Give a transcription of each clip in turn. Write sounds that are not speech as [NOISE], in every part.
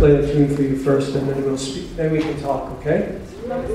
gonna play the tune for you first, and then we'll speak, then we can talk, okay? Vamos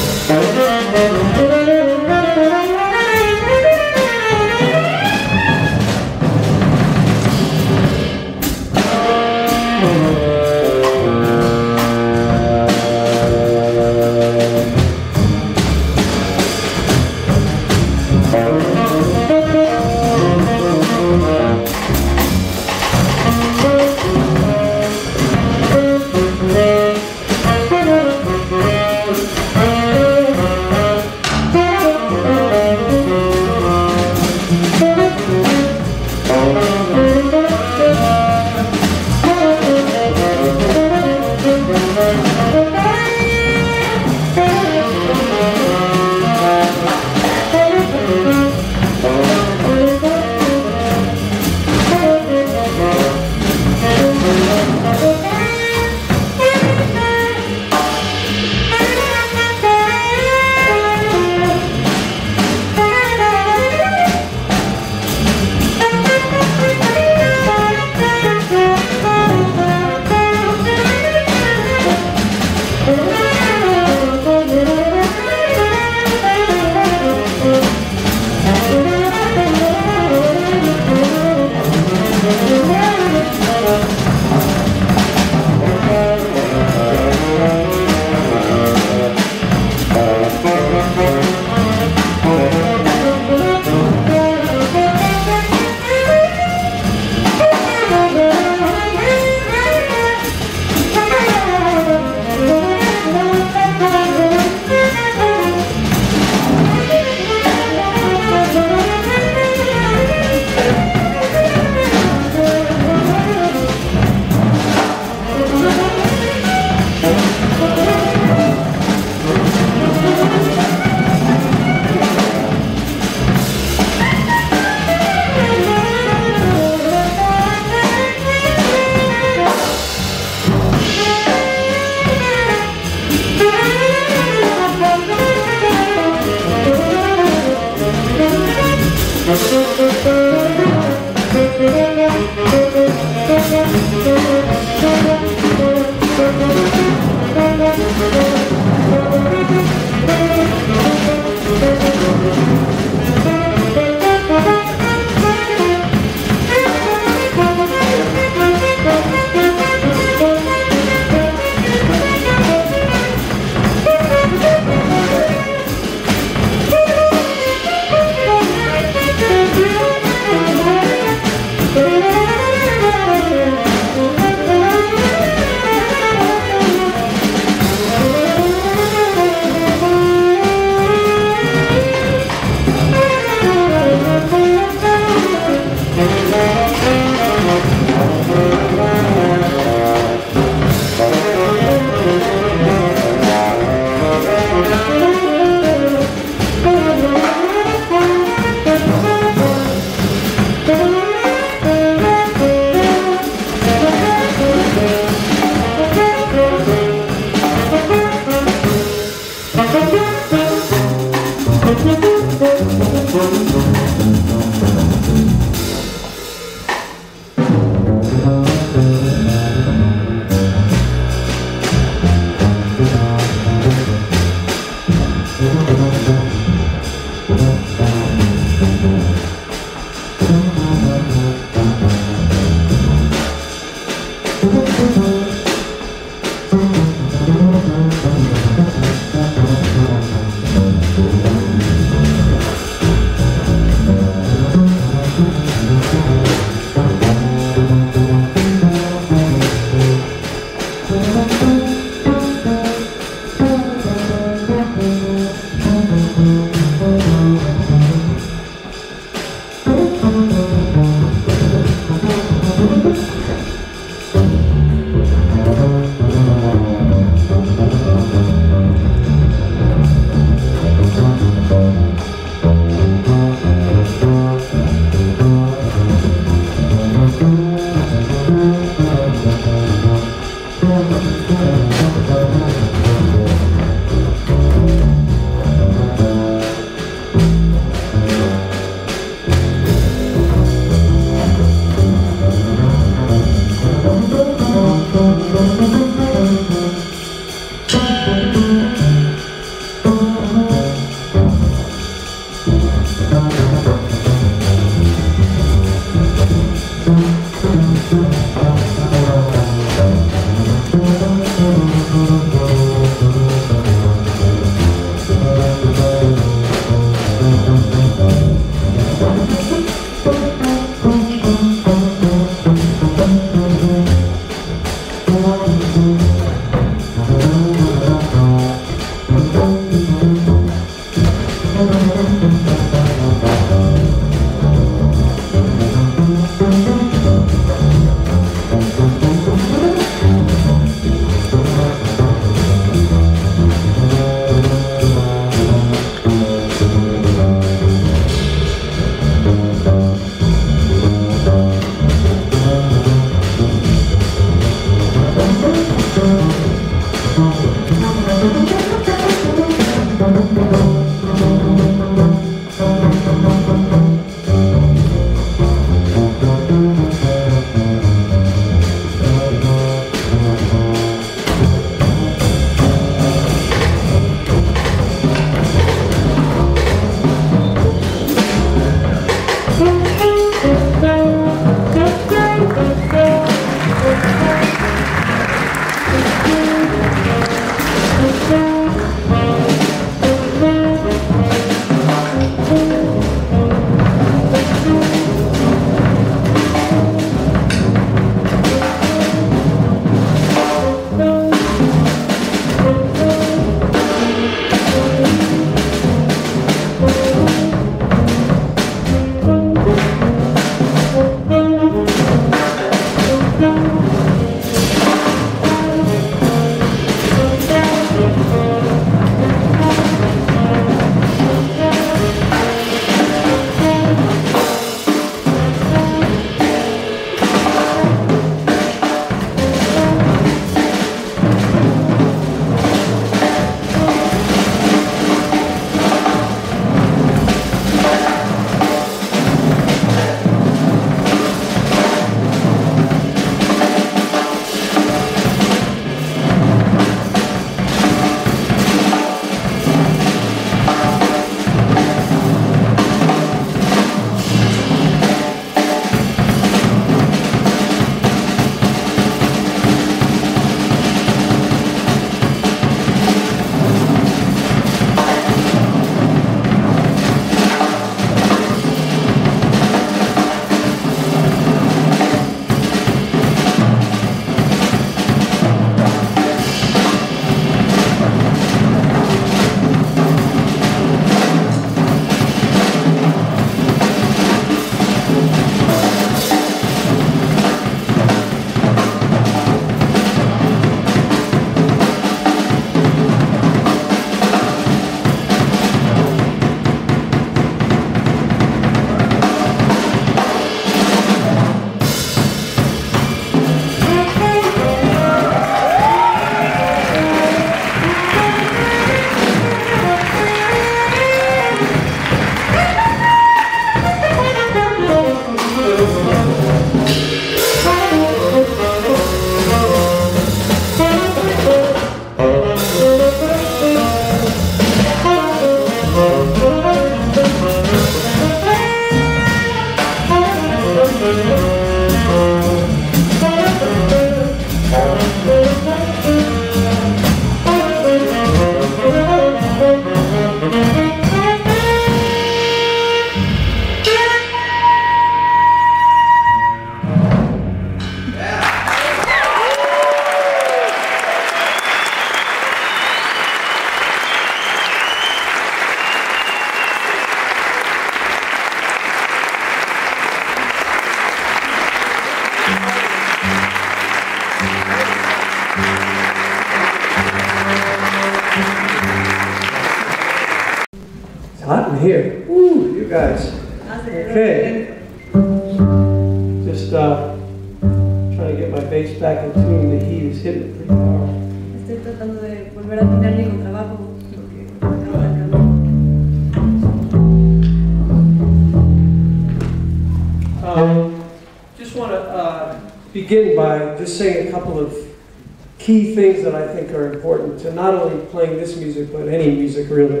Music, really.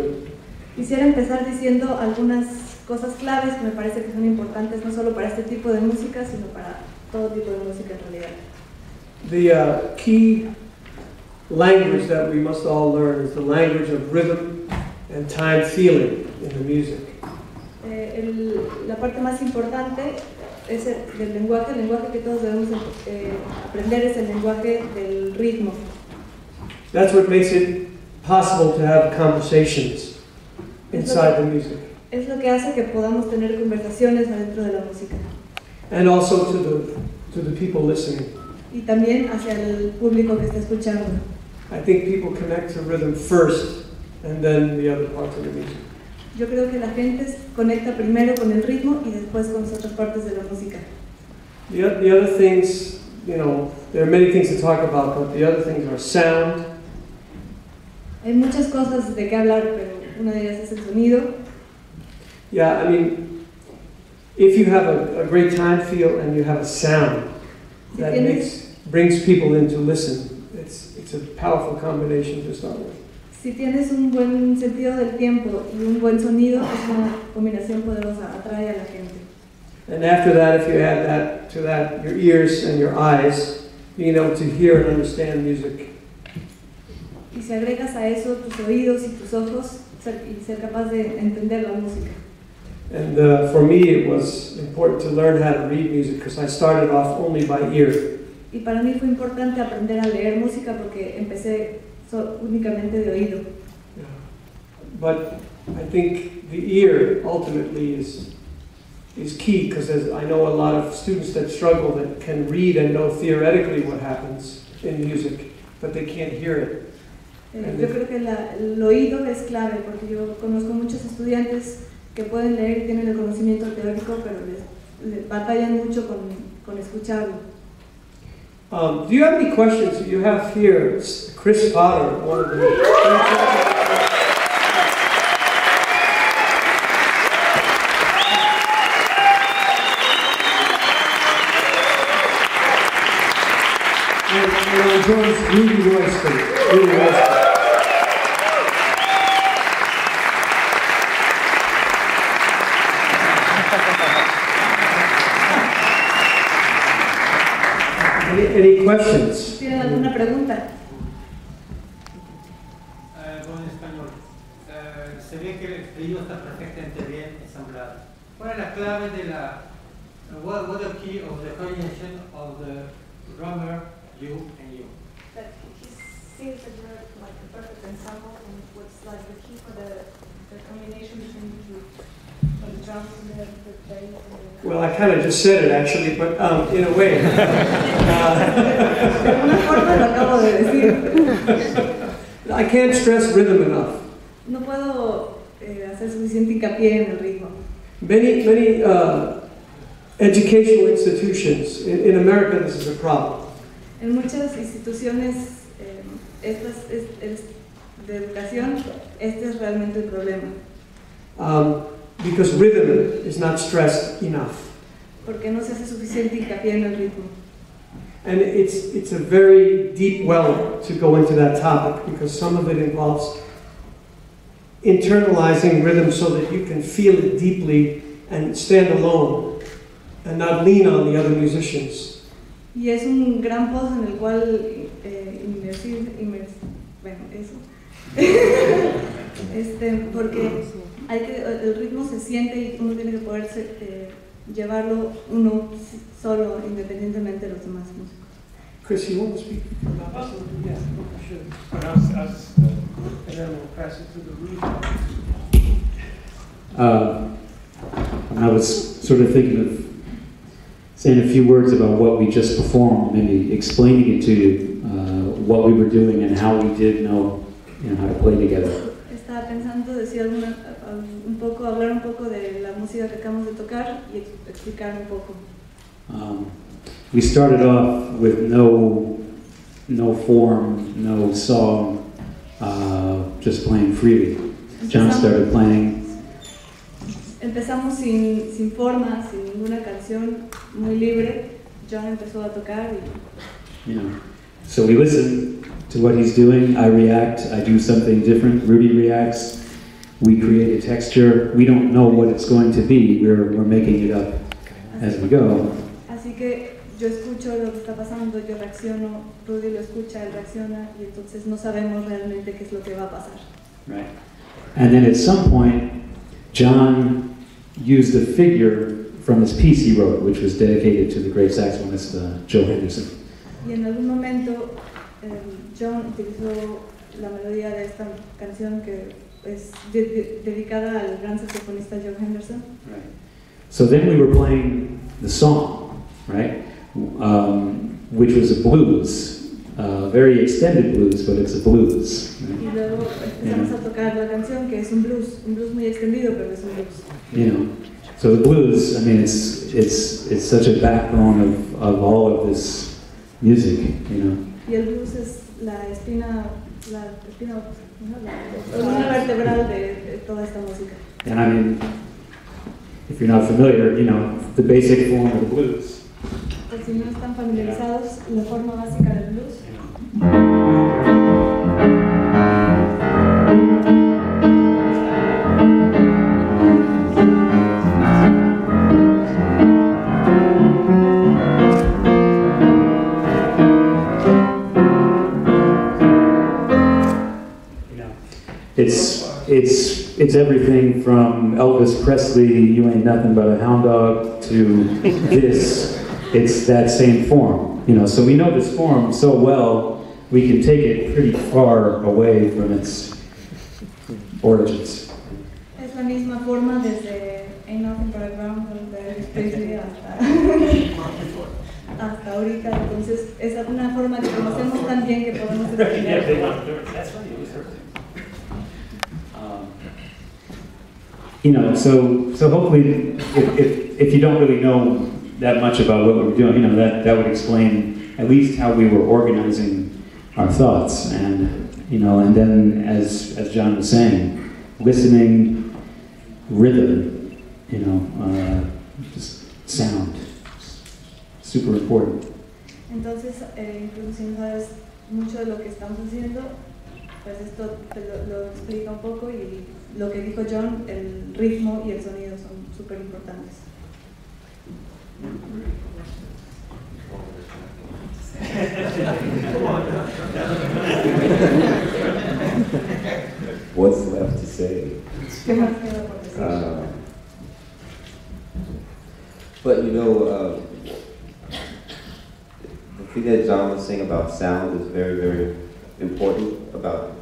Quisiera empezar diciendo algunas cosas claves que me parece que son importantes no solo para este tipo de música, sino para todo tipo de música en realidad. The uh, key language that we must all learn is the language of rhythm and time feeling in the music. Eh, el- la parte más importante es el, del lenguaje, el lenguaje que todos debemos eh, aprender es el lenguaje del ritmo. That's what makes it possible to have conversations inside the music. Es lo que hace que podamos tener conversaciones adentro de la música And also to the, to the people listening. y también hacia el público que está escuchando. I think people connect to rhythm first and then the other parts of the music. Yo creo que la gente conecta primero con el ritmo y después con las otras partes de la música. The, the other things, you know, there are many things to talk about, but the other things are sound, Hay muchas cosas de qué hablar, pero una de ellas es el sonido. Yeah, I mean, if you have a, a great time feel and you have a sound Si that tienes, makes, brings people in to listen, it's, it's a powerful combination to start with. si tienes un buen sentido del tiempo y un buen sonido, es una combinación poderosa, atrae a la gente. And after that, if you add that to that, your ears and your eyes, being able to hear and understand music, si agregas a eso tus oídos y tus ojos ser- y ser capaz de entender la música. And uh, for me, it was important to learn how to read music because I started off only by ear. Y para mí fue importante aprender a leer música porque empecé so- únicamente de oído. But I think the ear ultimately is is key because I know a lot of students that struggle that can read and know theoretically what happens in music, but they can't hear it. Eh, yo creo que la- el oído es clave porque yo conozco muchos estudiantes que pueden leer y tienen el conocimiento teórico, pero les, les batallan mucho con, con escucharlo. Um, do you have any questions? You have here s- Chris Potter, one of the. George Rudy Royston. Rudy Royston. Se ve que el trío está perfectamente bien ensamblado. ¿Cuál es la clave de la... What, what the key of the coordination of the drummer, you and you? That he seems that you're like a perfect ensemble and what's like the key for the, the combination between you two, for the drums and the, the bass. Well, I kind of just said it actually, but um, in a way. [LAUGHS] Uh, De alguna forma lo acabo de decir. I can't stress rhythm enough. No puedo eh, hacer suficiente hincapié en el ritmo. Many, many uh, educational institutions in, in America, this is a problem. En muchas instituciones eh, estas, es- es- de educación, este es realmente el problema, Um, because rhythm is not stressed enough. porque no se hace suficiente hincapié en el ritmo. And it's, it's a very deep well to go into that topic because some of it involves internalizing rhythm so that you can feel it deeply and stand alone and not lean on the other musicians. Y es un gran pozo en el cual eh, inmersir, inmers- bueno, eso. [LAUGHS] este, porque hay que, el ritmo se siente y uno tiene que poder eh, llevarlo uno solo, independientemente de los demás músicos. Chris, you want to speak about this a little bit? Yeah, sure. But I was, I was, And then we'll pass it to the room. Uh, I was sort of thinking of saying a few words about what we just performed, maybe explaining it to you, uh, what we were doing and how we did know, you know how to play together. Estaba pensando decir alguna, un poco hablar un poco de la música que acabamos de tocar y ex- explicar un poco. Um, we started off with no, no form, no song, uh, just playing freely. John started playing, empezamos sin, sin forma, sin ninguna canción, muy libre. John empezó a tocar y you know. So we listen to what he's doing. I react. I do something different. Rudy reacts. We create a texture. We don't know what it's going to be. We're, we're making it up as we go. Yo escucho lo que está pasando, yo reacciono, Rudy lo escucha, él reacciona y entonces no sabemos realmente qué es lo que va a pasar. Right. And then at some point, John used a figure from his piece he wrote, which was dedicated to the great saxophonist uh, Joe Henderson. Y en algún momento eh, John utilizó la melodía de esta canción que es de- de- dedicada al gran saxofonista Joe Henderson. Right. So then we were playing the song, right? Um, which was a blues, uh, very extended blues, but it's a blues. right? Y luego empezamos a tocar la canción que es un blues, un blues muy extendido, pero es un blues. You know, so the blues. I mean, it's it's it's such a backbone of, of all of this music. You know. Y el blues es la espina, la espina, la columna vertebral de toda esta música. And I mean, if you're not familiar, you know, the basic form of the blues. Si no están familiarizados, la forma básica del blues it's it's it's everything from Elvis Presley, "You Ain't Nothing But a Hound Dog," to this. It's that same form. You know, so we know this form so well, we can take it pretty far away from its origins. es la misma forma desde Ain't Nothing But a Hound de Elvis Presley hasta, hasta ahorita. Entonces es una forma que conocemos tan bien que podemos [LAUGHS] explicar. Um, you know, so so hopefully, if, if, if you don't really know that much about what we were doing, you know, that, that would explain at least how we were organizing our thoughts, and you know, and then as as John was saying, listening, rhythm, you know, uh, just sound, super important. Entonces, eh, sabes mucho de lo que estamos haciendo, pues esto lo, lo explica un poco y lo que dijo John, el ritmo y el sonido son súper importantes. What's left to say? Uh, but you know, uh, the thing that John was saying about sound is very, very important. About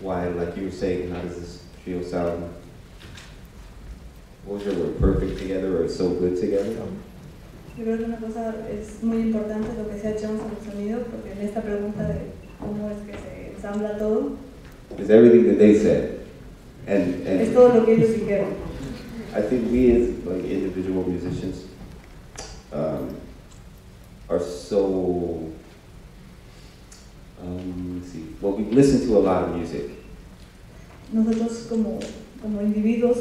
why, like you were saying, how does this trio sound? What was your word? Perfect together or so good together? Yo creo que una cosa es muy importante lo que se ha hecho sobre el sonido, porque en esta pregunta de cómo es que se ensambla todo, It's everything that they said, and es and todo lo que ellos dijeron. I think we as like individual musicians um, are so. Um, let's see. Well, we listen to a lot of music, Nosotros como, como individuos,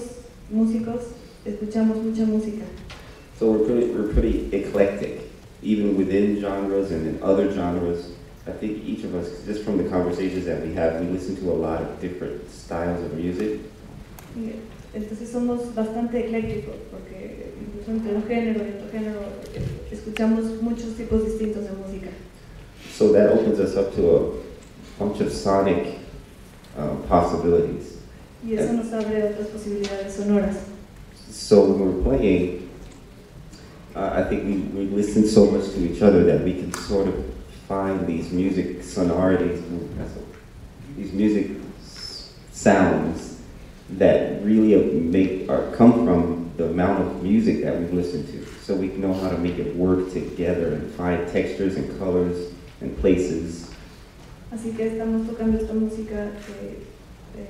músicos, escuchamos mucha música. So we're pretty we're pretty eclectic, even within genres and in other genres. I think each of us, just from the conversations that we have, we listen to a lot of different styles of music. Entonces somos bastante eclécticos, porque incluso entre un género y otro género eh, escuchamos muchos tipos distintos de música. So that opens us up to a bunch of sonic um, possibilities. Y eso nos abre otras posibilidades sonoras. So when we're playing, uh, I think we, we listen so much to each other that we can sort of find these music sonorities, these music sounds that really make or come from the amount of music that we've listened to. So we know how to make it work together and find textures and colors and places. Así que estamos tocando esta música que eh,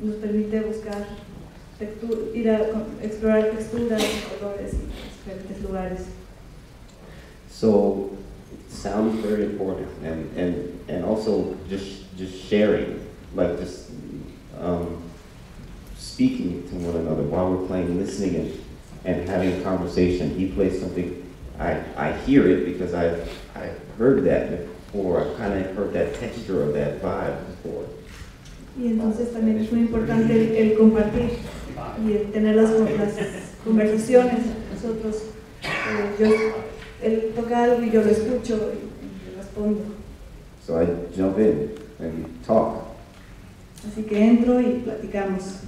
nos permite buscar ir a explorar texturas, colores y diferentes lugares. So sound is very important, and, and, and also just, just sharing, like just um, speaking to one another while we're playing, listening and, and having a conversation. He plays something, I, I hear it because I've, I've heard that before, I've kind of heard that texture of that vibe before. Y entonces también es muy importante el, el compartir y el tener las, las conversaciones. Nosotros, eh, yo, él toca algo y yo lo escucho y, y respondo. So I jump in and talk. Así que entro y platicamos.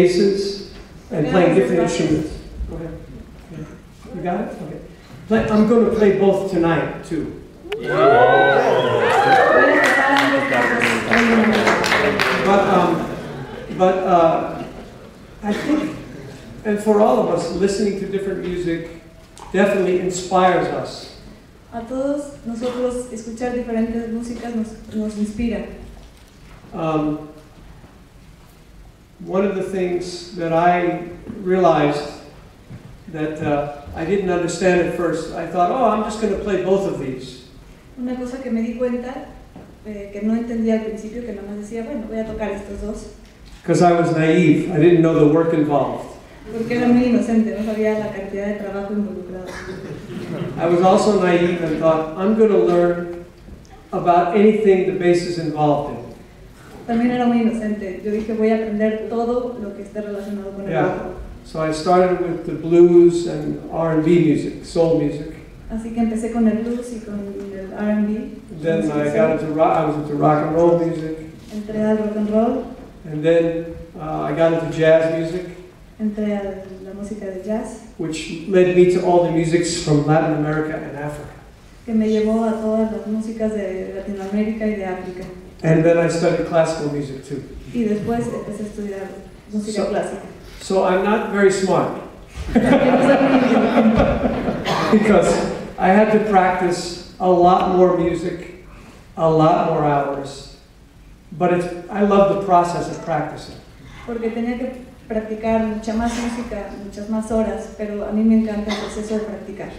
Both basses and playing different instruments. Go ahead. You got it? Okay. Play, I'm going to play both tonight, too. But, um, but uh, I think, and for all of us, listening to different music definitely inspires us. A todos nosotros escuchar diferentes músicas nos, nos inspira. Um, one of the things that I realized that uh, I didn't understand at first, I thought, oh, I'm just going to play both of these. Una cosa que me di cuenta, eh, que no entendía al principio, que nada más decía, bueno, voy a tocar estos dos, Because I was naive. I didn't know the work involved. porque era muy inocente, no sabía la cantidad de trabajo involucrado. I was also naive and thought, I'm going to learn about anything the bass is involved in. También era muy inocente, yo dije, voy a aprender todo lo que esté relacionado con el Yeah. So I started with the blues and R&B music, soul music. Así que empecé con el blues y con el R&B. Then I got into rock, I was into rock and roll music. Entré al rock and roll, And then uh, I got into jazz music. entré a la música de jazz, which led me to all the musics from Latin America and Africa. que me llevó a todas las músicas de Latinoamérica y de África. And then I studied classical music too. Y después empecé a estudiar música So- clásica. So I'm not very smart Yo no soy muy inteligente, because I had to practice a lot more music, a lot more hours. But it's, I love the process of practicing. porque tenía que practicar mucha más música, muchas más horas, pero a mí me encanta el proceso de practicar.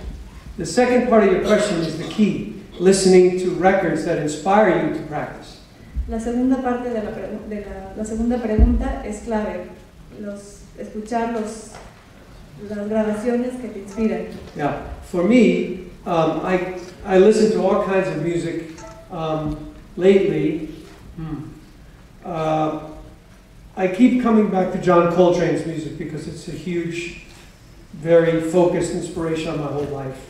The second part of your question is the key listening to records that inspire you to practice. La segunda parte de la, de la, la segunda pregunta es clave, los, escuchar los, las grabaciones que te inspiran. Yeah, for me, um, I, I listen to all kinds of music um, lately. Hmm. Uh, I keep coming back to John Coltrane's music because it's a huge, very focused inspiration on my whole life.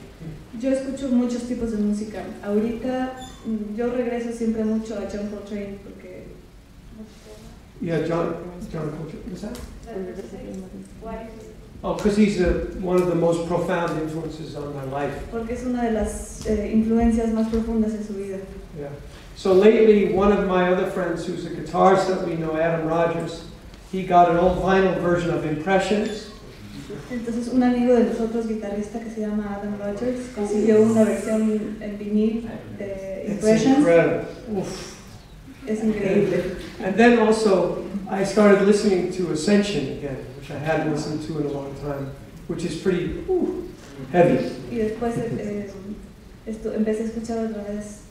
Yo escucho muchos tipos de música. Ahorita yo regreso siempre mucho a John Coltrane porque Yeah, John, John Coltrane, is that? Oh, because he's a, one of the most profound influences on my life. porque es una de las eh, influencias más profundas en su vida. Yeah. So lately, one of my other friends who's a guitarist that we know, Adam Rogers, he got an old vinyl version of Impressions. Entonces un amigo de nosotros, guitarrista que se llama Adam Rogers, consiguió una versión en vinil de Impressions. Es increíble. And then also, I started listening to Ascension again, which I hadn't listened to in a long time, which is pretty ooh, heavy. Y después eh, esto, empecé a escuchar otra vez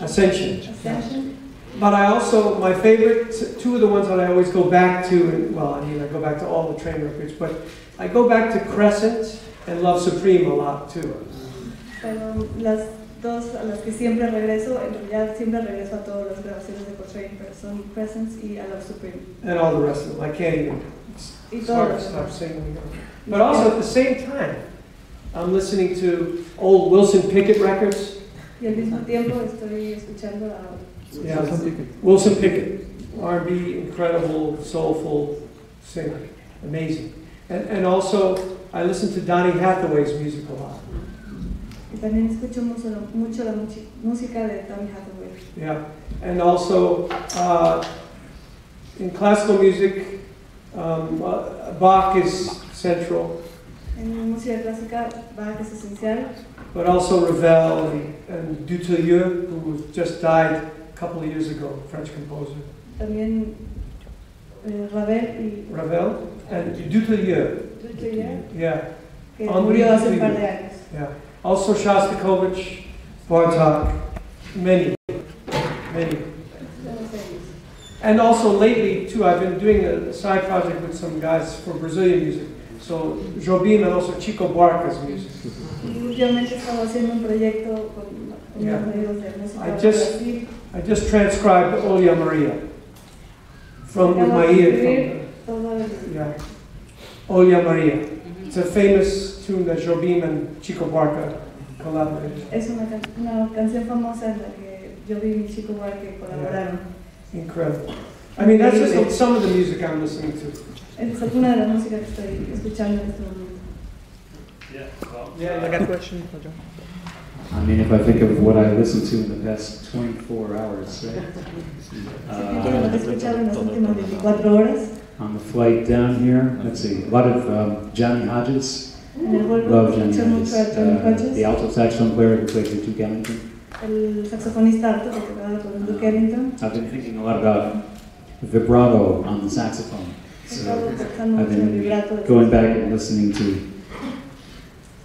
Ascension. Ascension. But I also, my favorite, two of the ones that I always go back to, and well, I mean, I go back to all the Trane records, but I go back to Crescent and Love Supreme a lot too. Pero las dos a las que siempre regreso, en realidad siempre regreso a todas las grabaciones de Coltrane, pero son Crescent y I Love Supreme. And all the rest of them. I can't even Y start, todas stop singing. But also at the same time, I'm listening to old Wilson Pickett records. Y al mismo tiempo estoy escuchando a Yeah, Wilson Pickett, R&B, incredible, soulful singer, amazing. And, and also, I listen to Donny Hathaway's music a lot. y también escucho mucho, mucho la música de Tommy Hathaway. Yeah, and also uh, in classical music, um, uh, Bach is central, En música clásica, Bach es esencial, but also Ravel and, and Dutilleux, who just died a couple of years ago, French composer. también eh, Ravel y Ravel and Dutilleux, Dutilleux, yeah, que Henri murió hace un Dutilleux. par de años. yeah. Also Shostakovich, Bartok, many, many. And also lately too, I've been doing a side project with some guys for Brazilian music. So Jobim and also Chico Buarque's music. Y últimamente estaba haciendo un proyecto con unos amigos de música I just-. I just transcribed Olha Maria from with my ear. escribir todo el- From, oh, yeah, Olha Maria. It's a famous tune that Jobim and Chico Buarque collaborated. Es una, can- una canción famosa en la que yo vi mi chico Buarque colaboraron. Incredible. I mean, that's just some of the music I'm listening to. Es alguna de las músicas que estoy escuchando en este momento. Yeah, I got a question for John. I mean, if I think of what I listened to in the past 24 hours, right? Uh, escuchar en las últimas 24 horas? on the flight down here, let's see, a lot of um, Johnny Hodges. En el vuelo Love Johnny escuché mucho a Hodges. Uh, the alto saxophone player who played with Duke Ellington. el saxofonista alto que tocaba con Duke Ellington. I've been thinking a lot about vibrato on the saxophone. So I've mucho en el been going back and listening to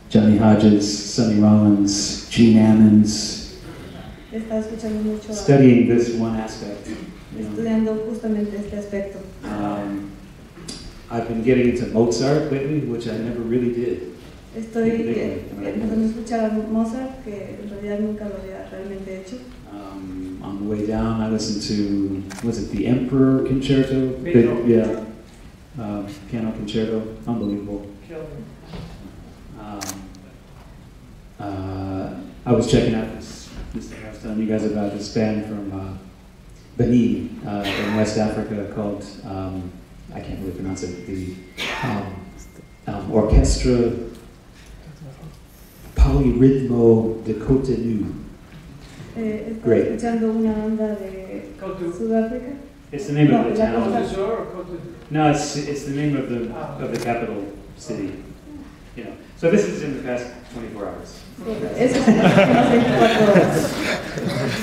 Johnny Hodges, Sonny Rollins, Gene Ammons, He estado escuchando mucho, a- studying this one aspect. estudiando justamente este aspecto. Um, I've been getting into Mozart lately, which I never really did. Estoy eh, empezando a escuchar Mozart, que en realidad nunca lo había realmente hecho. Um, on the way down, I listened to, was it the Emperor Concerto? The- Beethoven. yeah. Um, piano concerto, unbelievable. Um, uh, I was checking out this, this thing I was telling you guys about this band from uh, Benin uh, in West Africa called, um, I can't really pronounce it, the um, um, Orchestra Polyrhythmo de Cotonou. Eh, Great. escuchando una banda de Sudáfrica. It's the name No, of the town. Costa- No, it's, it's the name of the, of the capital city. You know, so this is in the past 24 hours. Eso es en las [LAUGHS] últimas 24 horas.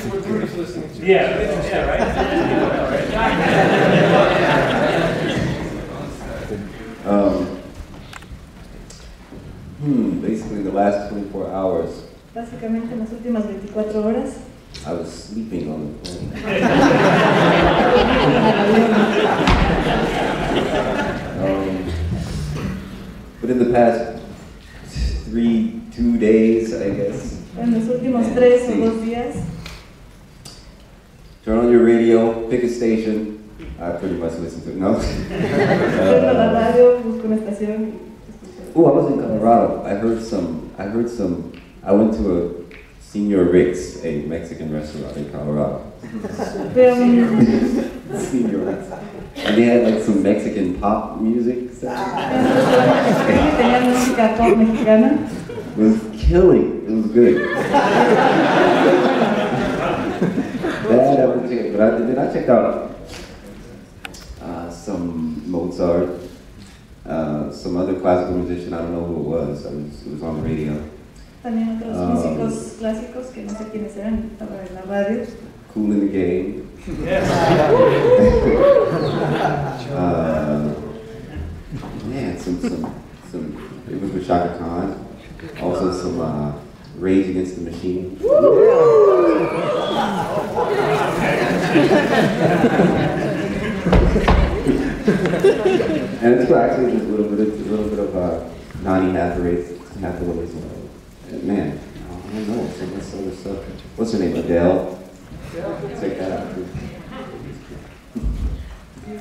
What Rudy's listening to. Yeah, yeah, Um, hmm, basically, the last 24 hours, Básicamente las últimas 24 horas I was sleeping on the plane. [LAUGHS] Um, but in the past three, two days, I guess, en los últimos 3 o 2 días turn on your radio, pick a station. I pretty much listen to it. No. Uh, radio, busco una estación y escucho. Oh, I was in Colorado. I heard some. I heard some. I went to a Senor Rick's, a Mexican restaurant in Colorado. Fui a un [LAUGHS] Senor Rick's, and they had like some Mexican pop music. en un restaurante que tenía música pop mexicana. It was killing. It was good. that I would check, but I, then I checked out uh, some Mozart, uh, some other classical musician. I don't know who it was. I was it was on the radio. También otros Ah. músicos clásicos que no sé quiénes eran, en la radio. Kool and the Gang. Yes. [LAUGHS] Uh, man, some, some, some, it was with Chaka Khan. Also some uh, Rage Against the Machine. and it's actually just a little bit of, a little bit of uh, Donny Hathaway, Hathaway as well. And man, I don't know, some of this other stuff. What's her name? Adele. Check that out. too.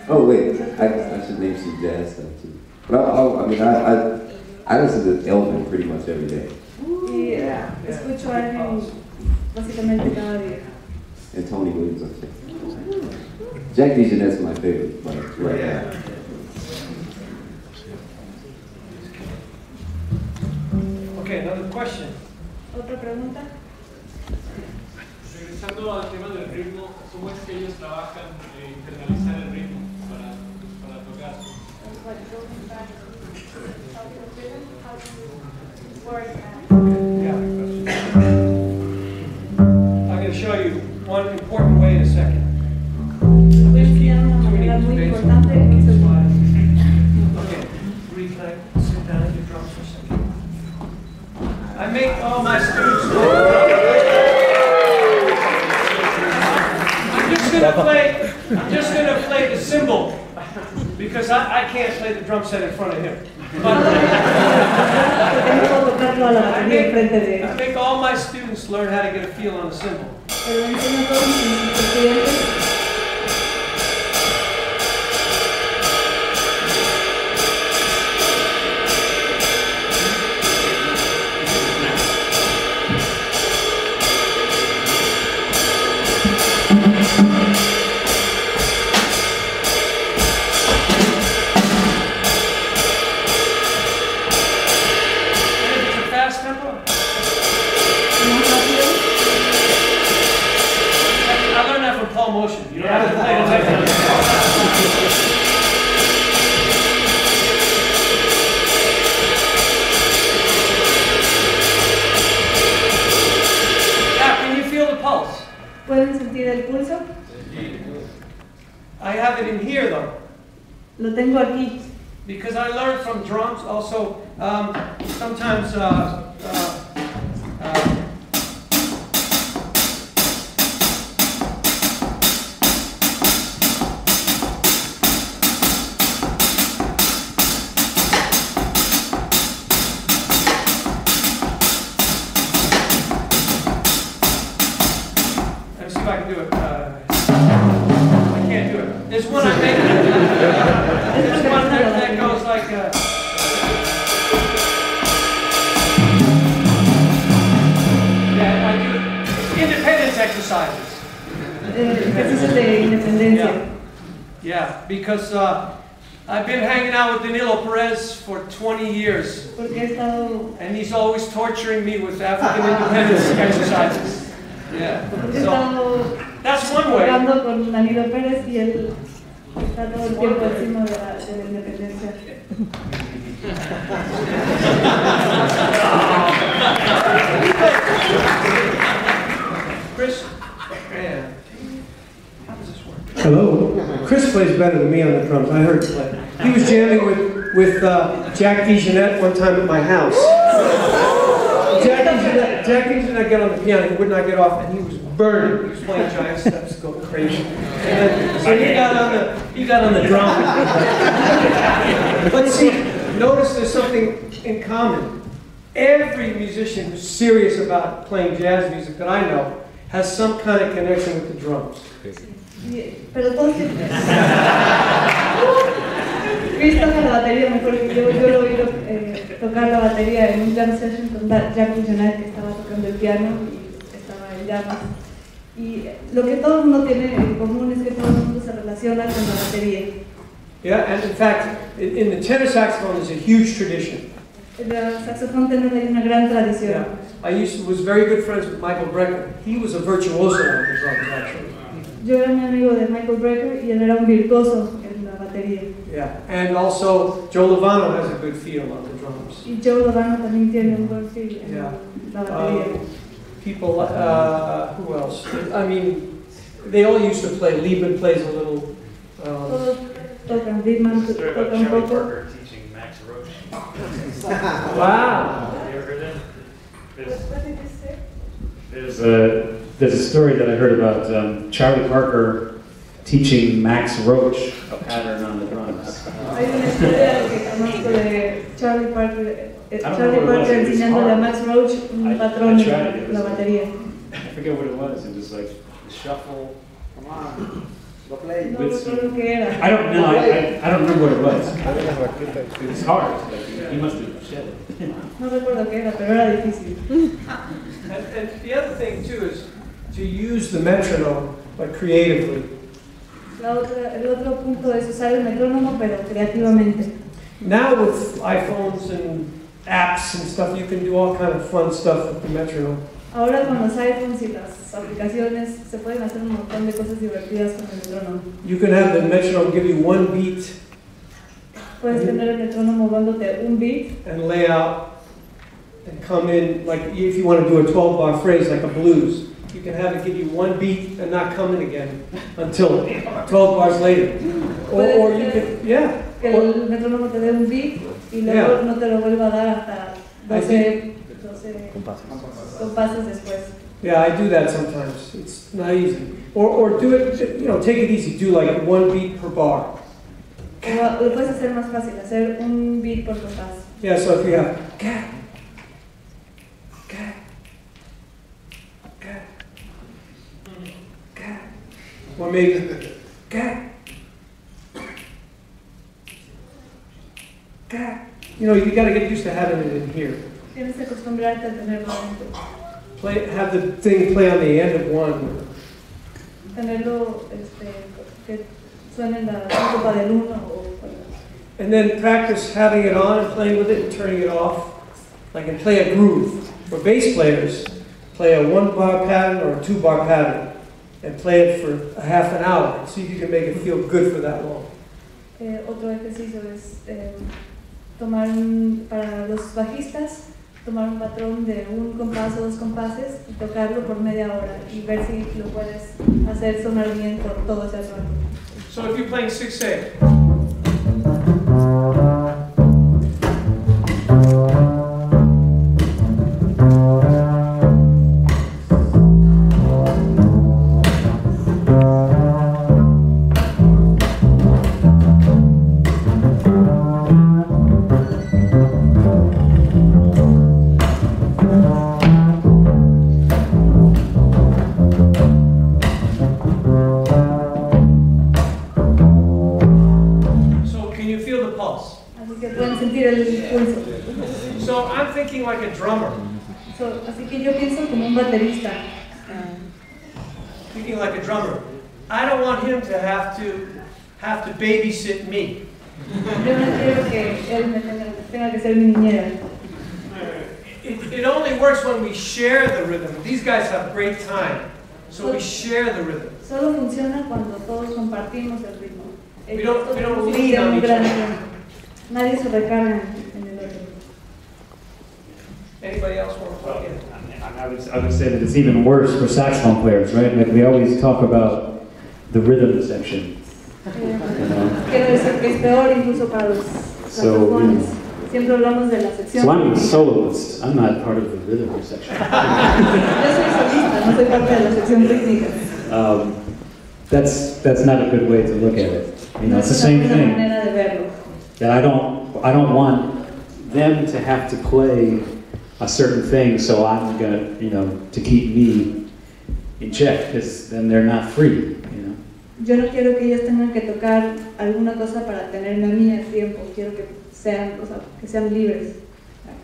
Oh wait, I, I should name some jazz stuff too. But I, I, I mean, I, I, I listen to Elvin pretty much every day, Yeah, escucho a Elvin básicamente cada día. and Tony Williams. I think. Jack DeJohnette's my favorite, but right now. Okay, another question. Otra pregunta. Regresando al tema del ritmo, ¿cómo es que ellos trabajan eh, internalizar el ritmo para, para tocar? Yeah. I'm going to show you one important way in a second. Voy a enseñar una manera muy importante que es el Okay, Bree, sit down at your drums for a second? I make all my I'm [LAUGHS] just gonna play the cymbal, because I, I can't play the drum set in front of him. But I make. I make all my students learn how to get a feel on the cymbal. Yeah, because uh, I've been hanging out with Danilo Perez for 20 years, Porque estado, and he's always torturing me with African independence [LAUGHS] exercises. Yeah. So that's one way. con Danilo Pérez y él está todo el tiempo encima de la, de la independencia. [LAUGHS] Chris, man, how does this work? Hello. Chris plays better than me on the drums. I heard him play. He was jamming with with uh, Jack one time at my house. Jack DeJohnette, Jack DeJohnette got on the piano. He would not get off, and he was burning. He was playing giant steps, going crazy. And then, so he got on the he got on the drum. but see, notice there's something in common. Every musician who's serious about playing jazz music that I know has some kind of connection with the drums. Pero todos siempre. Chris toca la batería mejor que yo. Yo lo oído eh, tocar la batería en un jam session con Jack Visionaire que estaba tocando el piano y estaba el jazz. Y lo que todo el mundo tiene en común es que todo el mundo se relaciona con la batería. Yeah, and in fact, in, the tenor saxophone, there's a huge tradition. En el saxofón tenor hay una gran tradición. Yeah, I used to, was very good friends with Michael Brecker. He was a virtuoso on the drums, actually. Yo era muy amigo de Michael Brecker y él era un virtuoso en la batería. Yeah, and also Joe Lovano has a good feel on the drums. Y Joe Lovano también tiene un buen feel en Yeah. la batería. Um, people, uh, who else? I mean, They all used to play, Liebman plays a little, um, Todos tocan, Friedman toca un poco. Teaching Max Roach. wow. [LAUGHS] Have you ever heard that? There's, There's a, there's a story that I heard about um, Charlie Parker teaching Max Roach a pattern on the drums. Hay una historia que conozco de Charlie Parker, eh, I don't Charlie know what it was, Parker it enseñándole a. Max Roach un I- patrón I tried it, it en la batería. I forget what it was. It was like shuffle. Come on, go play. No recuerdo qué era. I don't know. I, I, I don't remember what it was. It was hard. Like, he must have shed it. No recuerdo qué era, pero era difícil. [LAUGHS] And, and the other thing too is to use the metronome, but creatively. La otra, el otro punto es usar el metrónomo, pero creativamente. Now with iPhones and apps and stuff, you can do all kind of fun stuff with the metronome. Ahora con los iPhones y las aplicaciones se pueden hacer un montón de cosas divertidas con el metrónomo. You can have the metronome give you one beat Puedes mm-hmm. tener el metrónomo dándote un beat and lay out and come in, like if you want to do a 12 bar phrase like a blues, you can have it give you one beat and not come in again until 12 bars later. Or, or you can, yeah. que el metrónomo te dé un beat y luego no te lo vuelva a dar hasta 12, 12 compases después. Yeah, I do that sometimes. It's not easy. Or, or do it, you know, take it easy. Do like one beat per bar. O lo puedes hacer más fácil, hacer un beat por compás. Yeah, so if you have cat, cat, cat, cat, or maybe cat, cat. You know, you gotta get used to having it in here. Tienes que acostumbrarte a tenerlo adentro. Play, have the thing play on the end of one. Tenerlo este, que suene la copa del uno And then practice having it on and playing with it and turning it off. Like and play a groove. For bass players, play a one bar pattern or a two bar pattern and play it for a half an hour and see if you can make it feel good for that long. Eh, otro ejercicio es eh, tomar un, para los bajistas, tomar un patrón de un compás o dos compases y tocarlo por media hora y ver si lo puedes hacer sonar bien por todo ese rato. So if you're playing 6A, un gran Nadie se recarga en, en el otro. Anybody else want to plug in? I would, I would say that it's even worse for saxophone players, right? Like we always talk about the rhythm section. You know? Quiero decir que es peor incluso para los So, saxofones. Siempre hablamos de la sección. So I'm a soloist. I'm not part of the rhythm section. [LAUGHS] Yo soy solista, no soy parte de la sección técnica. Um, that's that's not a good way to look at it. You know, it's the same thing. that I don't I don't want them to have to play a certain thing so I'm gonna you know to keep me in check because then they're not free you know Yo no quiero que ellos tengan que tocar alguna cosa para tenerme a mí al tiempo. Quiero que sean, o sea, que sean libres.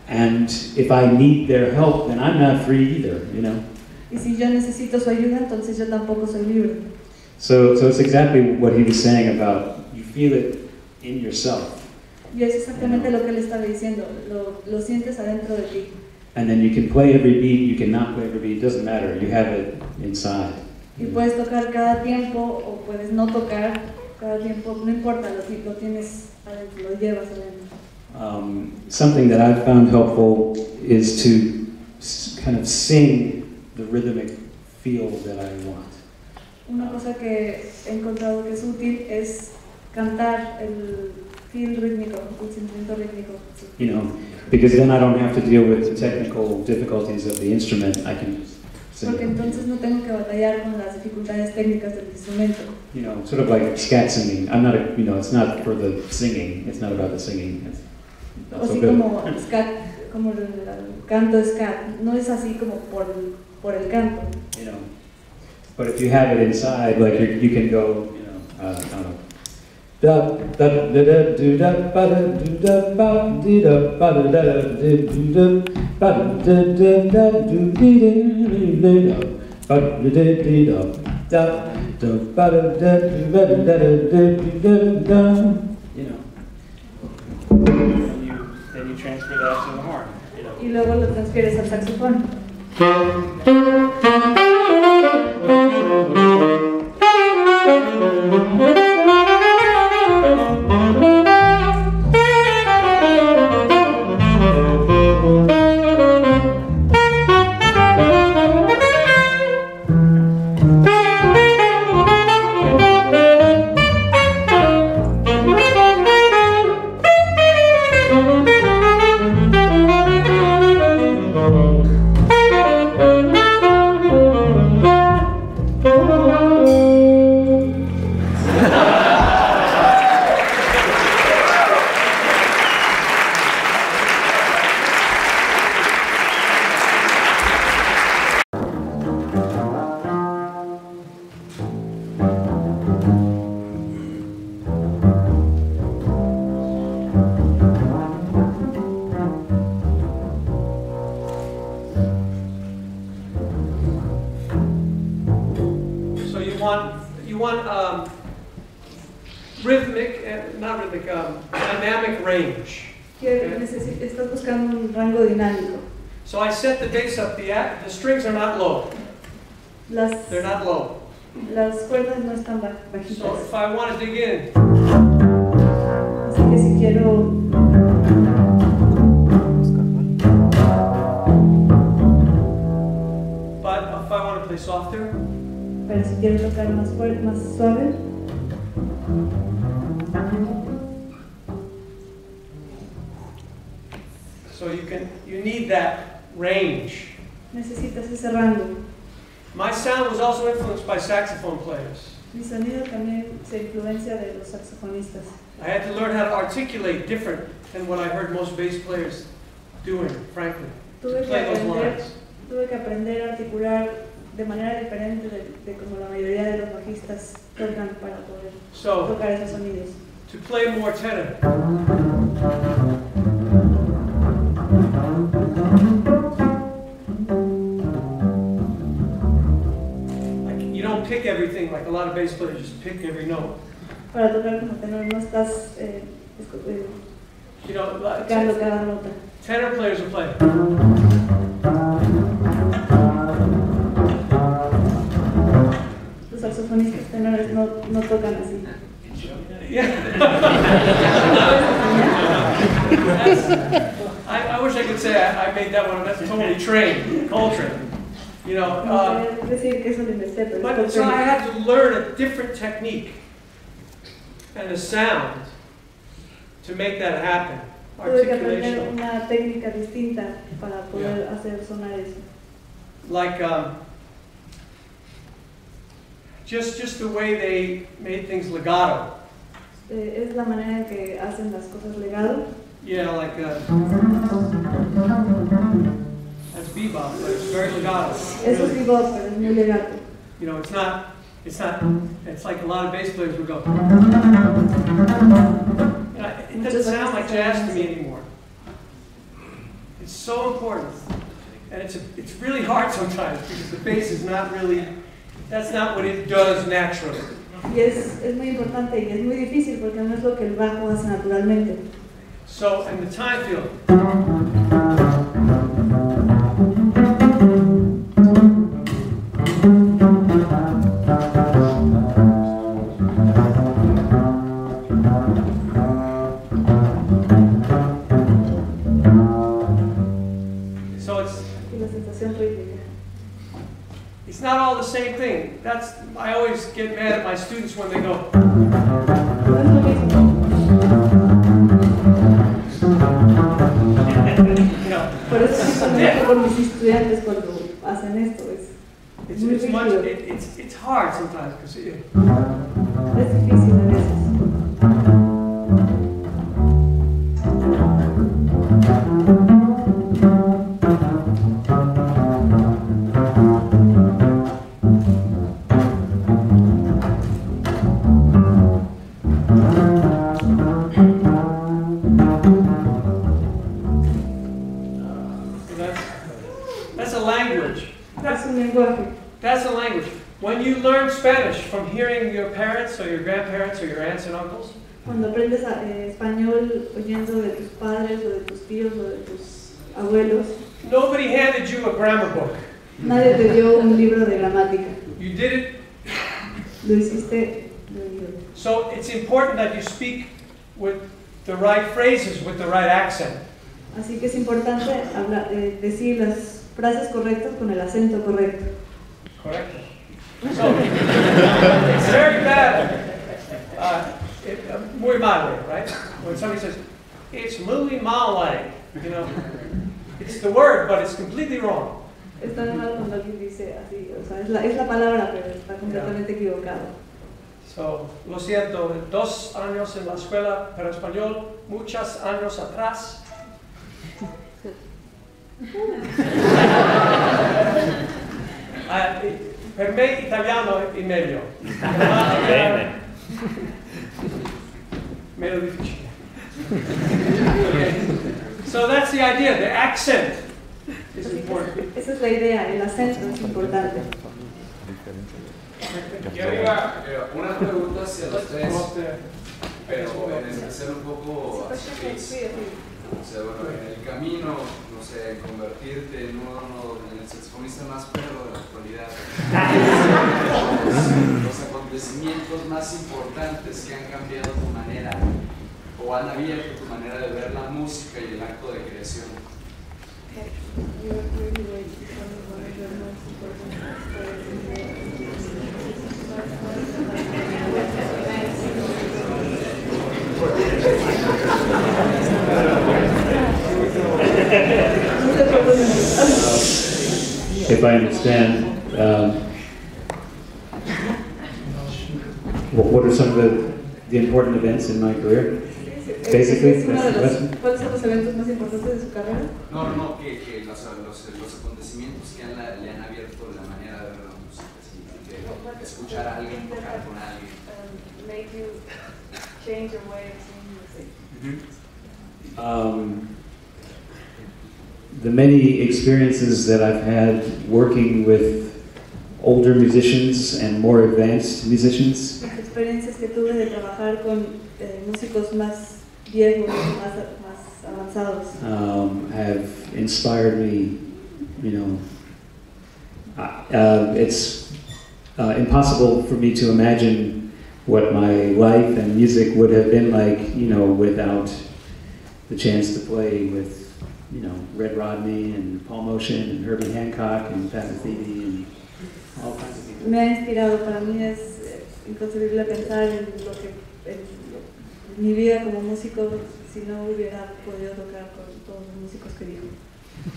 and if I need their help then I'm not free either you know Y si yo necesito su ayuda, entonces yo tampoco soy libre. So so it's exactly what he was saying about you feel it in yourself Y es exactamente lo que él estaba diciendo. Lo, lo sientes adentro de ti. and then you can play every beat you cannot play every beat it doesn't matter you have it inside Y puedes tocar cada tiempo o puedes no tocar cada tiempo. No importa, lo, lo tienes adentro, lo llevas adentro. Um, something that I've found helpful is to kind of sing the rhythmic feel that I want. Una cosa que he encontrado que es útil es cantar el feel rítmico, el sentimiento rítmico. You know, because then I don't have to deal with the technical difficulties of the instrument. I can. Porque entonces no tengo que batallar con las dificultades técnicas del instrumento. You know, sort of like scat singing. I'm not a, you know, it's not for the singing. It's not about the singing. It's not O so así good. como scat, como el, el canto scat, no es así como por, por el canto. you know. But if you have it inside, like you, you can go, you know, uh, I don't know. Da da da da do da ba da do da ba dee da ba da da da dee do da ba da da da da do dee dee dee dee da ba da dee dee da da da ba da da do ba da da da dee dee da da. You know. Then you, then you transfer that to the horn, you know. Y luego lo transfieres al saxofón. So strings are not low, Las, they're not low. las cuerdas no están ba- So bajitas. if I want to dig in, Así que si quiero but if I want to play softer, Pero si quiero tocar más fuerte, más suave, so you can, you need that range. Necesitas ese rango. My sound was also influenced by saxophone players. Mi sonido también se influencia de los saxofonistas. I had to learn how to articulate different than what I heard most bass players doing, frankly. Tuve que Play those aprender, lines. tuve que aprender a articular de manera diferente de, de como la mayoría de los bajistas tocan para poder So tocar esos sonidos. to play more tenor, everything like a lot of bass players just pick every note. Para tocar como tenor no estás eh, You know, like, tocando cada nota. tenor players will play. Los saxofonistas tenores no, no tocan así. Yeah. [LAUGHS] I, I wish I could say I, I made that one. That's totally Trane, Coltrane. You know, uh, podría decir que eso lo inventé, pero but so I had to learn a different technique and a sound to make that happen. Tuve que aprender Articulation, una técnica distinta para poder hacer sonar eso. like um, just just the way they made things legato. Eh, es la manera en que hacen las cosas legato. Yeah, like uh, that's bebop, but it's very legato. Eso es bebop, pero es muy legato. You know, it's not, it's not, it's like a lot of bass players would go. It doesn't sound like jazz to me anymore. It's so important. And it's, a, it's really hard sometimes because the bass is not really, that's not what it does naturally. Y es, es muy importante y es muy difícil porque no es lo que el bajo hace naturalmente. So, in the time field, That's, I always get mad at my students when they go, No es lo mismo. you know, Por eso sí conecto con mis estudiantes cuando hacen esto. Es, it's, it's much, it, it's, it's hard sometimes, because es difícil a veces. That's a language. Es un lenguaje. That's a language. When you learn Spanish from hearing your parents or your grandparents or your aunts and uncles, Cuando aprendes eh, español oyendo de tus padres o de tus tíos o de tus abuelos, nobody handed you a grammar book. nadie te dio un libro de gramática. You did it, Lo hiciste so it's important that you speak with the right phrases, with the right accent. Así que es importante hablar, eh, decir las frases correctas con el acento correcto. Correct? So, it's very bad. Uh, it, uh, muy mal, right? When somebody says, it's muy mal, you know, it's the word, but it's completely wrong. Está mal cuando alguien dice así, o sea, es la, es la palabra, pero está completamente equivocado. So, lo siento, dos años en la escuela para español, muchos años atrás. Ah, per me italiano è meglio. Bene. Meno difficile. Okay. So that's the idea, the accent is Así important. esa es la idea, el acento es importante. Aquí arriba, eh, una pregunta hacia los tres, pero en especial un poco hacia Chris. O sea, bueno, en el camino, no sé, en convertirte en uno, en el saxofonista más perro de la actualidad. los, [LAUGHS] los acontecimientos más importantes que han cambiado tu manera o han abierto tu manera de ver la música y el acto de creación. If I understand, um, what what are some of the, the important events in my career? Basically, Es uno de los- ¿Cuáles son los eventos más importantes de su carrera? No, no, no, que, que los, los, los acontecimientos que han, la- le han abierto la manera de ver la música, así, que escuchar a alguien, tocar con alguien. make you change your way of seeing music? Um, the many experiences that I've had working with older musicians and more advanced musicians Las experiencias que tuve de trabajar con eh, músicos más viejos, más, más avanzados, um, have inspired me. You know, uh, uh, it's uh, impossible for me to imagine what my life and music would have been like, you know, without the chance to play with, you know, Red Rodney and Paul Motian and Herbie Hancock and Pat Metheny and all kinds of people. me ha inspirado. Para mí es eh, inconcebible pensar en lo que en mi vida como músico si no hubiera podido tocar con todos los músicos que dijo.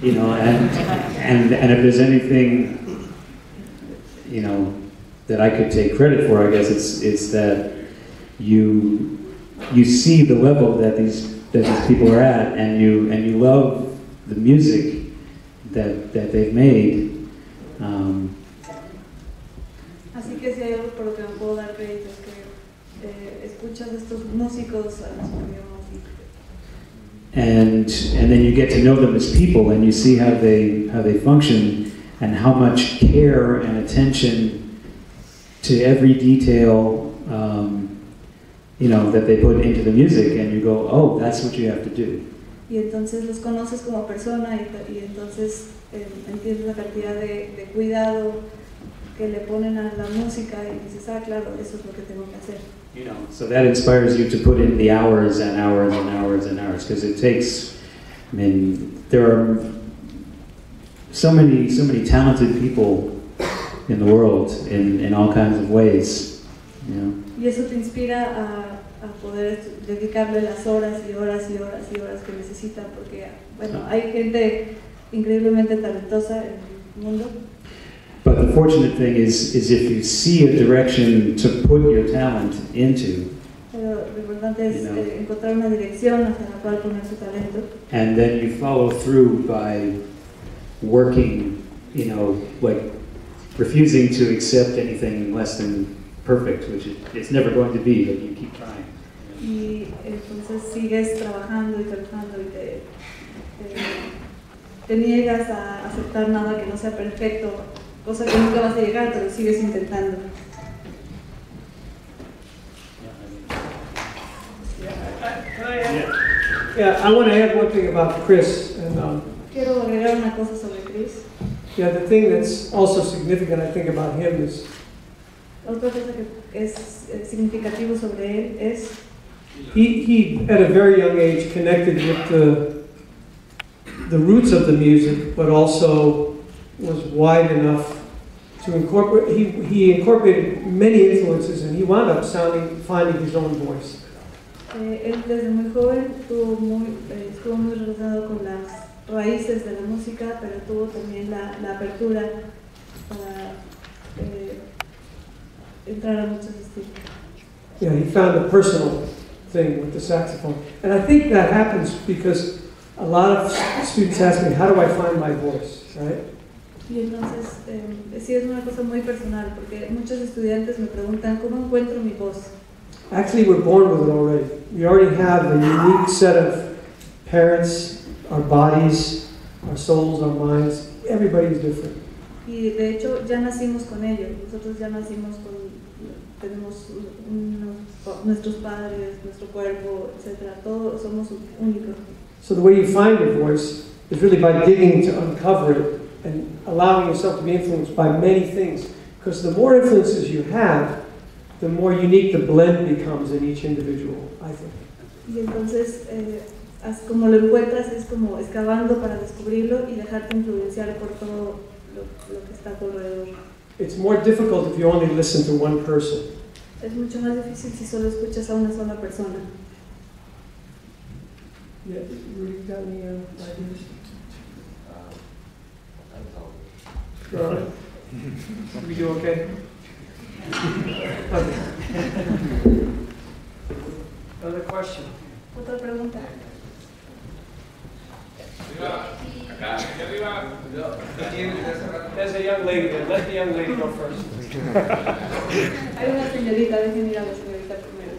you know, and, and, and if there's anything, you know, that I could take credit for, I guess it's, it's that you, you see the level that these, that these people are at, and you, and you love the music that, that they've made. Um, Así que si hay algo por lo que me puedo dar crédito es que eh, escuchas a estos músicos a los que digamos, and, and then you get to know them as people, and you see how they, how they function, and how much care and attention to every detail, um, you know, that they put into the music, and you go, oh, that's what you have to do. y entonces los conoces como persona y, y entonces eh, entiendes la cantidad de, de cuidado que le ponen a la música y dices, ah, claro, eso es lo que tengo que hacer. You know, so that inspires you to put in the hours and hours and hours and hours, because it takes. I mean, there are so many, so many talented people in the world in, in all kinds of ways. You know? Y eso te inspira a, a poder dedicarle las horas y horas y horas y horas que necesitan, porque, bueno, hay gente increíblemente talentosa en el mundo, But the fortunate thing is, is if you see a direction to put your talent into, pero lo importante es You know. eh, encontrar una dirección hacia la cual poner su talento and then you follow through by working, you know, like refusing to accept anything less than perfect, which it, it's never going to be, but you keep trying. Y entonces sigues trabajando y trabajando y te, te, te niegas a aceptar nada que no sea perfecto, cosa que nunca vas a llegar, pero sigues intentando. Yeah, I want to add one thing about Chris, and um, Quiero agregar una cosa sobre Chris. yeah, the thing that's also significant, I think, about him is Otra cosa que es eh, significativo sobre él es he, he at a very young age connected with the the roots of the music, but also was wide enough to incorporate. He, he incorporated many influences, and he wound up sounding finding his own voice. Eh, él desde muy joven tuvo muy, eh, estuvo muy relacionado con las raíces de la música, pero tuvo también la, la apertura para eh, entrar a muchos estilos. Know, he found a personal thing with the saxophone. And I think that happens because a lot of students ask me, how do I find my voice, right? Y entonces, eh, sí es una cosa muy personal, porque muchos estudiantes me preguntan, ¿cómo encuentro mi voz? Actually, we're born with it already. We already have a unique set of parents, our bodies, our souls, our minds. Everybody's different. Y de hecho ya nacimos con ello, nosotros ya nacimos con, tenemos unos- nuestros padres, nuestro cuerpo, etcétera, todos somos únicos. So the way you find your voice is really by digging to uncover it and allowing yourself to be influenced by many things. Because the more influences you have, the more unique the blend becomes in each individual, I think. Y entonces, eh, como lo encuentras, es como excavando para descubrirlo y dejarte influenciar por todo lo, lo que está a tu alrededor. It's more difficult if you only listen to one person. Es mucho más difícil si solo escuchas a una sola persona. Yeah, Rudy, got any uh, ideas? You all right? We do okay? Okay. Another question. Otra pregunta. There's a young lady there. Let the young lady go first. Hay una señorita, dejen ir a la señorita primero.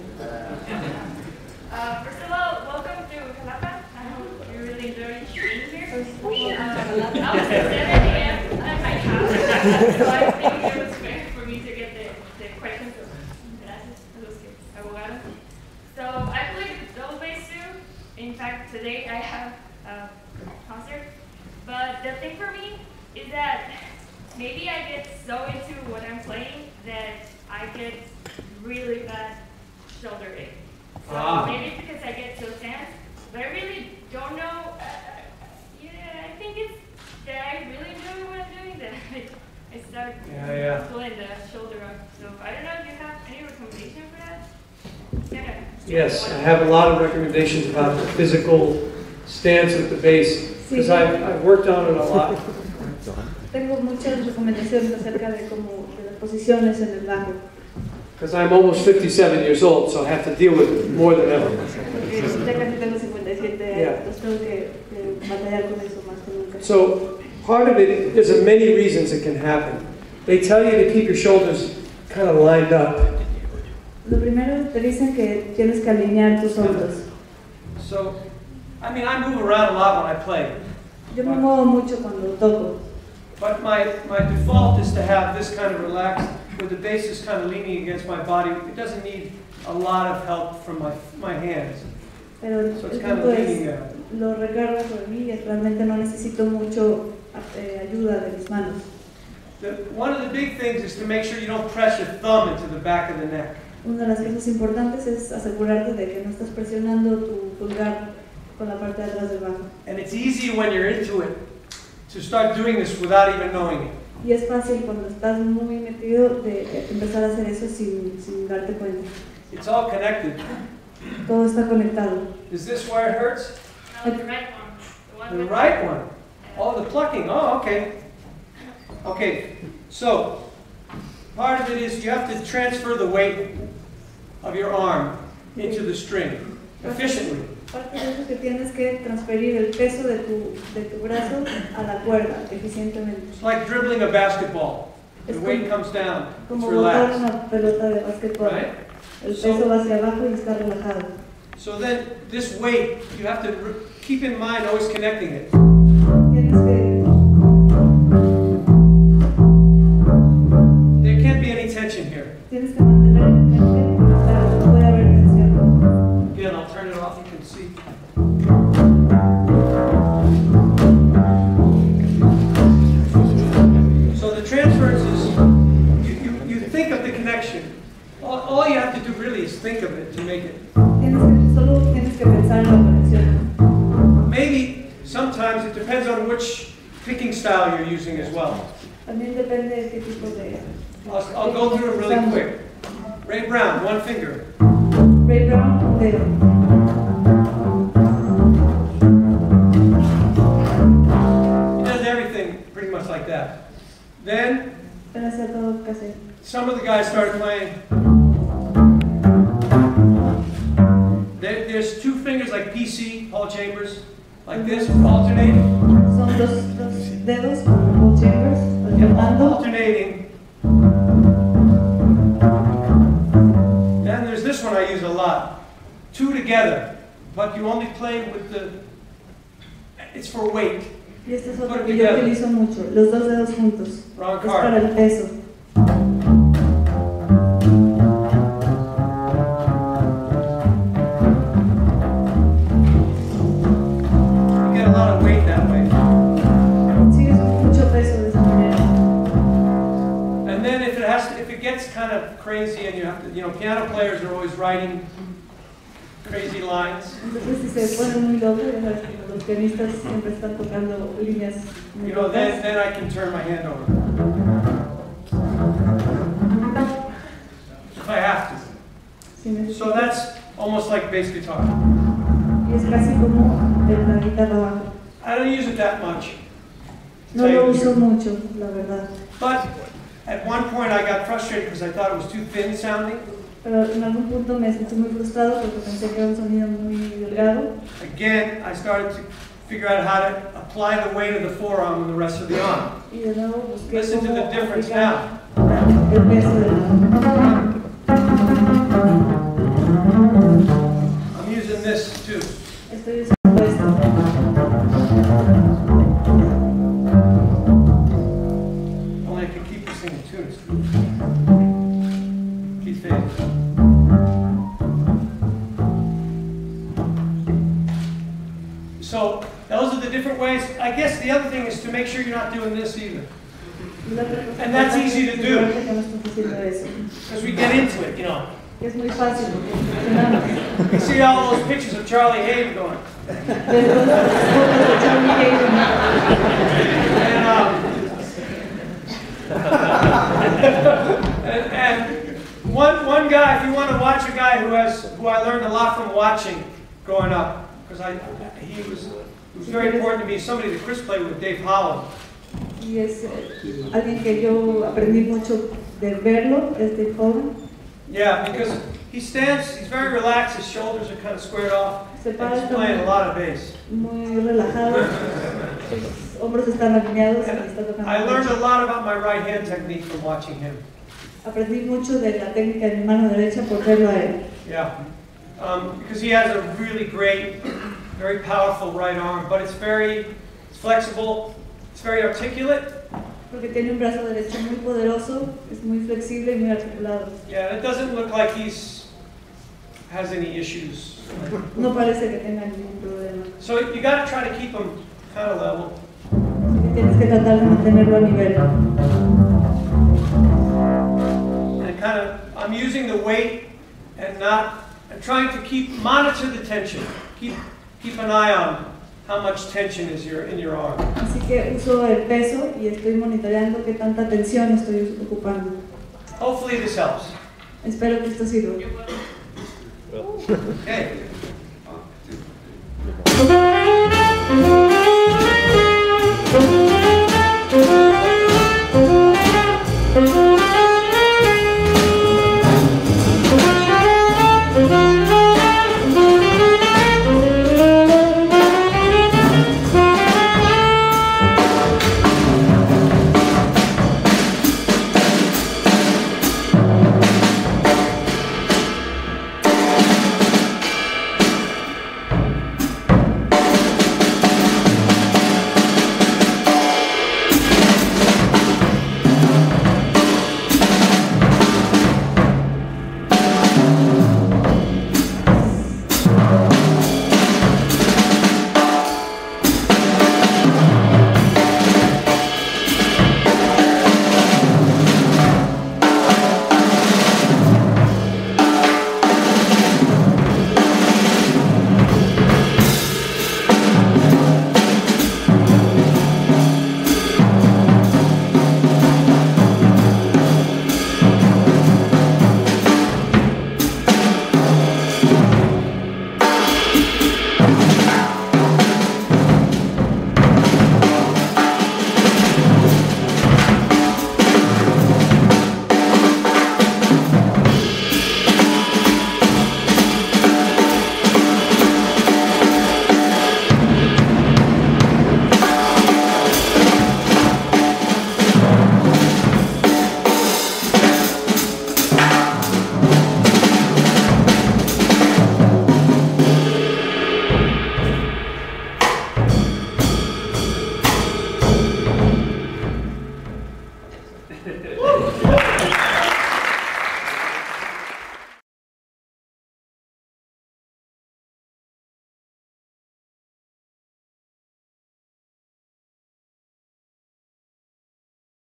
Uh, first of all, welcome to Xalapa. I hope you really enjoyed being here. Uh, I was at 7 a.m. at my house, so I think it was fair for me to get the, the questions of gracias a los que. So I played double bass too. In fact, today I have a concert. But the thing for me is that maybe I get so into what I'm playing that I get really bad shoulder ache. So Ah. maybe it's because I get so tense, but I really don't know. Uh, yeah, I think it's that I really enjoy what I'm doing that I, [LAUGHS] I start Yeah, yeah. pulling the shoulder up. So I don't know if you have any recommendation for that. Yeah. Yes, I have a lot of recommendations about the physical stance at the base, because I've, I've worked on it a lot. [LAUGHS] Tengo muchas recomendaciones acerca de cómo de las posiciones en el bajo. Because I'm almost 57 years old, so I have to deal with it more than ever. Porque ya casi tengo 57 Yeah. años, entonces tengo que, que batallar con eso más que nunca. So part of it, there's many reasons it can happen. They tell you to keep your shoulders kind of lined up. Lo primero te dicen que tienes que alinear tus hombros. So, I mean, I move around a lot when I play, Yo me muevo mucho cuando toco, but my, my default is to have this kind of relaxed, where the bass is kind of leaning against my body. It doesn't need a lot of help from my, my hands. pero So it's kind of leaning there. lo recargo sobre mí realmente no necesito mucho eh, ayuda de mis manos. The, one of the big things is to make sure you don't press your thumb into the back of the neck. Una de las cosas importantes es asegurarte de que no estás presionando tu pulgar con la parte de atrás del bajo. And it's easy when you're into it to start doing this without even knowing it. Y es fácil cuando estás muy metido de de empezar a hacer eso sin, sin darte cuenta. It's all connected. Todo está conectado. Is this where it hurts? No, the right one. The one The with right one. Oh, the plucking. Oh, okay. Okay, so part of it is you have to transfer the weight of your arm into the string efficiently. Parte de eso que tienes que transferir el peso de tu, de tu brazo a la cuerda eficientemente. It's like dribbling a basketball. The Es weight comes down. Como relaxed. una pelota de. Right? El So- peso va hacia abajo y está relajado. So then this weight, you have to keep in mind always connecting it. Tienes que, There can't be any tension here. tienes que mantener All, all you have to do really is think of it to make it. Tienes que, solo tienes que pensar en la conexión. Maybe, sometimes, it depends on which picking style you're using as well. También depende de qué tipo de... I'll, I'll go through it really quick. Ray Brown, one finger. Ray Brown, dedo. He does everything pretty much like that. Then, Pero hace todo casi. some of the guys started playing. There, there's two fingers like PC, Paul Chambers, like this, alternating. Son dos, dos dedos como Paul Chambers, alternando. alternating. Then there's this one I use a lot. Two together, but you only play with the. It's for weight. Y este es otro que yo utilizo mucho, los dos dedos juntos. Wrong Es para el peso. Kind of crazy and you have to, you know, piano players are always writing crazy lines. Entonces se pone muy loco, ya sabes que los pianistas siempre están tocando líneas You know, then, then I can turn my hand over. If I have to. So that's almost like bass guitar. Y es casi como en la guitarra baja. I don't use it that much. No lo uso mucho, la verdad. But at one point I got frustrated because I thought it was too thin sounding. Pero en algún punto me sentí muy frustrado porque pensé que era un sonido muy delgado. Again, I started to figure out how to apply the weight of the forearm and the rest of the arm. Y de nuevo busqué Listen to the difference now. el peso de la... I'm using this too. The other thing is to make sure you're not doing this either. Y la otra cosa And that's easy to do. asegurarte que no estás haciendo eso. Because we get into it, you know. Que Es muy fácil porque funcionamos. You see all those pictures of Charlie Haden going. Ves todas las fotos de Charlie Haden. And, um, and, and one, one guy, if you want to watch a guy who has, who I learned a lot from watching growing up, because I, he was, it was very important to me, somebody that Chris played with, Dave Holland. Y es eh, alguien que yo aprendí mucho de verlo, este joven. Yeah, because he stands, he's very relaxed, his shoulders are kind of squared off, Se and he's playing a lot of bass. muy relajado, [LAUGHS] sus hombros están alineados y está tocando. I learned a lot about my right hand technique from watching him. Aprendí mucho de la técnica de mi mano derecha por verlo a él. Yeah, um, because he has a really great, very powerful right arm, but it's very, it's flexible, it's very articulate. Porque tiene un brazo derecho muy poderoso, es muy flexible y muy articulado. Yeah, it doesn't look like he's has any issues. No parece que tenga ningún problema. So you got to try to keep him kind of level. Tienes que tratar de mantenerlo a nivel. And kind of, I'm using the weight and not, I'm trying to keep, monitor the tension. Keep, Keep an eye on how much tension is your, in your arm. Así que uso el peso y estoy monitoreando qué tanta tensión estoy ocupando. Hopefully this helps. Espero que esto sirva. okay. [LAUGHS] [LAUGHS]